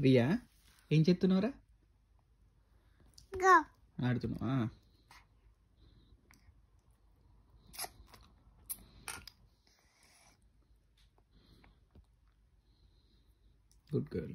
రియా ఏం చెప్తున్నావురా ఆడుతున్నావా? Good girl